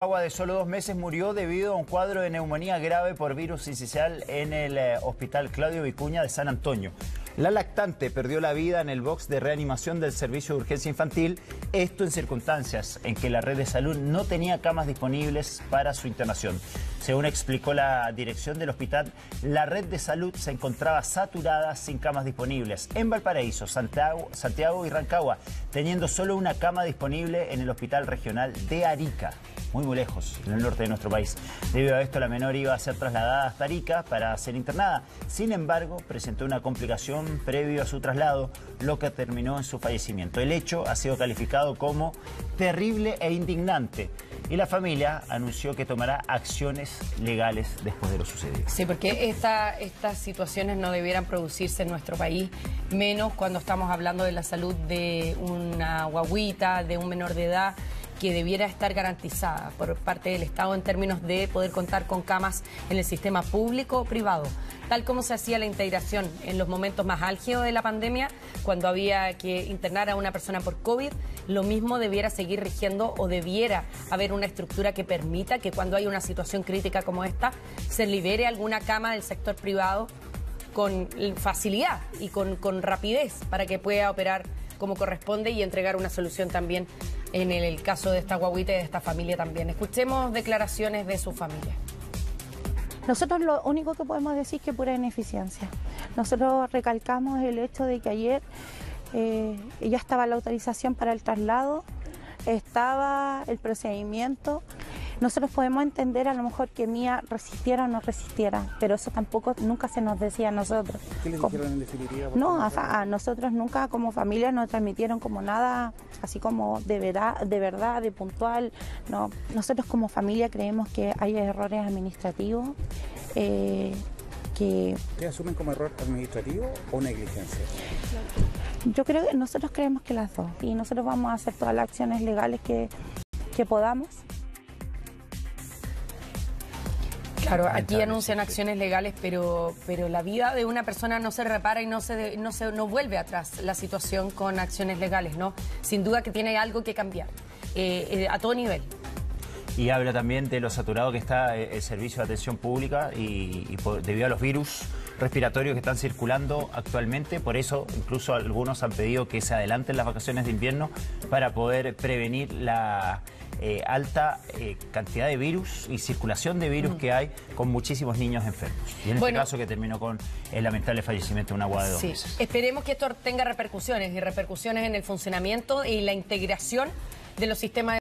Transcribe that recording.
Agua de solo dos meses murió debido a un cuadro de neumonía grave por virus incisional en el eh, Hospital Claudio Vicuña de San Antonio. La lactante perdió la vida en el box de reanimación del Servicio de Urgencia Infantil, esto en circunstancias en que la red de salud no tenía camas disponibles para su internación. Según explicó la dirección del hospital, la red de salud se encontraba saturada sin camas disponibles en Valparaíso, Santiago, Santiago y Rancagua, teniendo solo una cama disponible en el Hospital Regional de Arica muy muy lejos, en el norte de nuestro país. Debido a esto, la menor iba a ser trasladada hasta Arica para ser internada. Sin embargo, presentó una complicación previo a su traslado, lo que terminó en su fallecimiento. El hecho ha sido calificado como terrible e indignante y la familia anunció que tomará acciones legales después de lo sucedido. Sí, porque esta, estas situaciones no debieran producirse en nuestro país, menos cuando estamos hablando de la salud de una guaguita, de un menor de edad que debiera estar garantizada por parte del Estado en términos de poder contar con camas en el sistema público o privado, tal como se hacía la integración en los momentos más álgidos de la pandemia, cuando había que internar a una persona por COVID, lo mismo debiera seguir rigiendo o debiera haber una estructura que permita que cuando hay una situación crítica como esta, se libere alguna cama del sector privado con facilidad y con, con rapidez para que pueda operar como corresponde y entregar una solución también en el caso de esta guaguita y de esta familia también. Escuchemos declaraciones de su familia. Nosotros lo único que podemos decir es que pura ineficiencia. Nosotros recalcamos el hecho de que ayer eh, ya estaba la autorización para el traslado, estaba el procedimiento nosotros podemos entender a lo mejor que Mía resistiera o no resistiera, pero eso tampoco nunca se nos decía a nosotros. ¿Qué les dijeron en definitiva? No, a, nosotros nunca como familia nos transmitieron como nada así como de verdad, de verdad, de puntual. No, nosotros como familia creemos que hay errores administrativos. Eh, que... asumen como error administrativo o negligencia? Yo creo que nosotros creemos que las dos y nosotros vamos a hacer todas las acciones legales que, que podamos Claro, aquí anuncian acciones legales, pero, pero la vida de una persona no se repara y no se, no se no vuelve atrás la situación con acciones legales, ¿no? Sin duda que tiene algo que cambiar eh, eh, a todo nivel. Y habla también de lo saturado que está eh, el servicio de atención pública y, debido a los virus respiratorios que están circulando actualmente. Por eso incluso algunos han pedido que se adelanten las vacaciones de invierno para poder prevenir la eh, alta eh, cantidad de virus y circulación de virus mm. que hay con muchísimos niños enfermos. Y en este caso que terminó con el lamentable fallecimiento de una agua de dos meses. Esperemos que esto tenga repercusiones y repercusiones en el funcionamiento y la integración de los sistemas